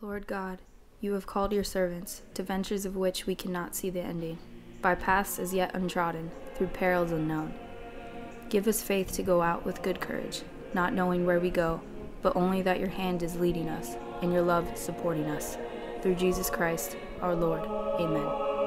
Lord God, you have called your servants to ventures of which we cannot see the ending, by paths as yet untrodden, through perils unknown. Give us faith to go out with good courage, not knowing where we go, but only that your hand is leading us and your love supporting us. Through Jesus Christ, our Lord. Amen.